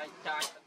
like that.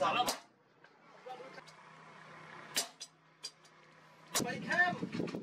咋了？太！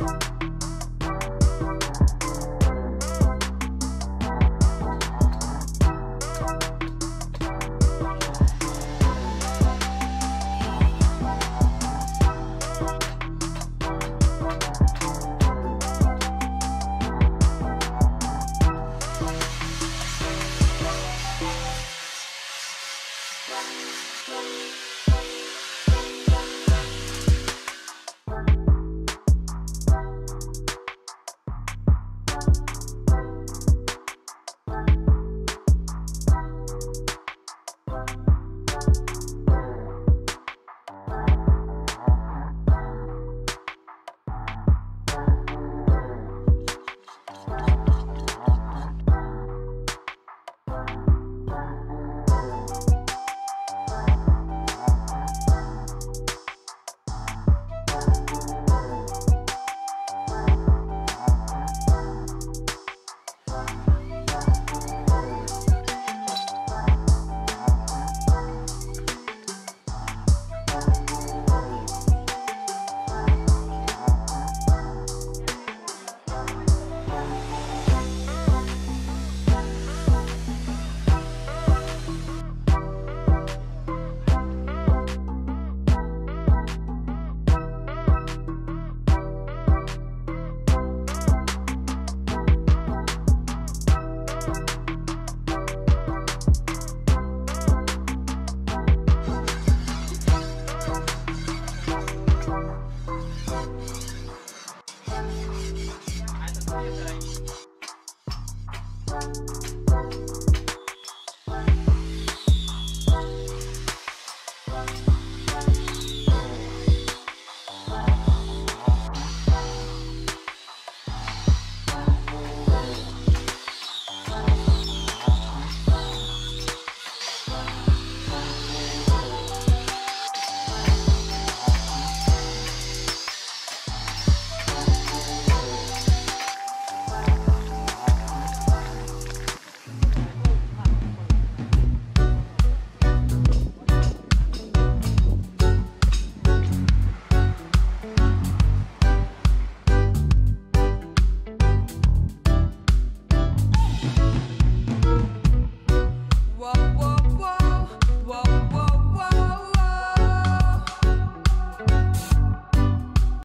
Bye.